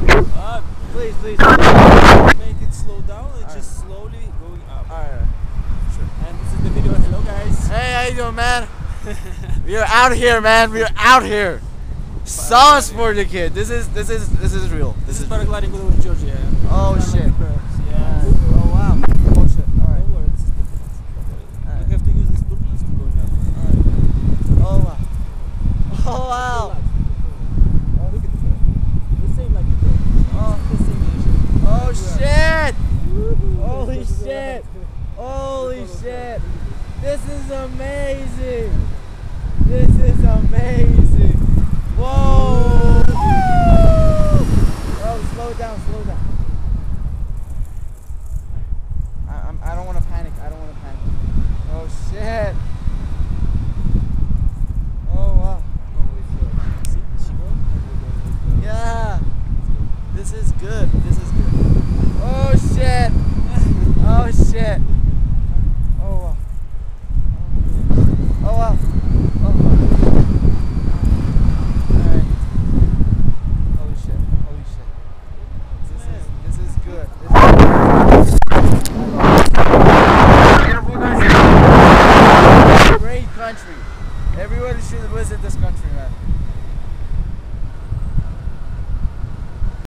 Uh, Please, please. make it slow down and just slowly going up. Alright. Sure. And this is the video. Hello guys. Hey, how you doing, man? We're out here, man. We're out here. Sauce for the kid. This is this is this is real. This This is paragliding all over Georgia. Oh, Kinda shit. Yeah. Oh wow. Oh shit. All right. You have to use this turbulence to go up. Oh wow. Oh wow. Relax. Look at the bird. The same like the bird. Oh. The same nation. Oh shit. Holy shit. Holy shit. This is amazing. This is amazing. Whoa. Bro, slow down, slow down. I, I'm, I don't want to panic. I don't want to panic. Oh shit. Oh wow. Go with your- See, she going? And we're going with the- Yeah. This is good. This good. Great country. Everyone should visit this country, man.